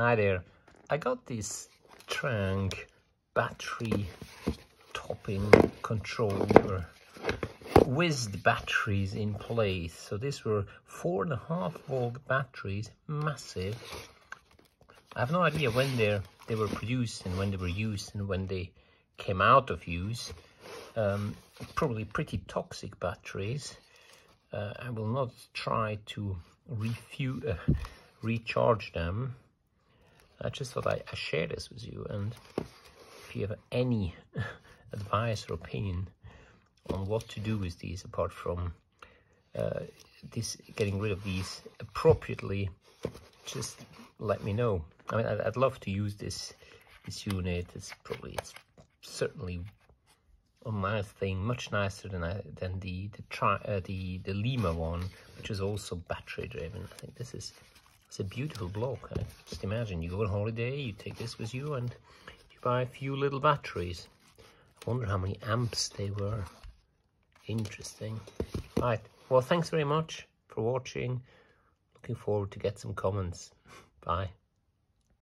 Hi there. I got this Tri-ang battery topping controller with batteries in place. So these were four and a half volt batteries, massive. I have no idea when they they were produced and when they were used and when they came out of use. Um, probably pretty toxic batteries. Uh, I will not try to refuel, uh, recharge them I just thought I, I share this with you and if you have any advice or opinion on what to do with these apart from uh, this getting rid of these appropriately just let me know. I mean I'd, I'd love to use this this unit. It's probably it's certainly a nice thing much nicer than I, than the the, tri, uh, the the Lima one which is also battery driven. I think this is it's a beautiful block. I just imagine you go on holiday, you take this with you and you buy a few little batteries. I wonder how many amps they were. Interesting. Right. Well, thanks very much for watching. Looking forward to get some comments. Bye.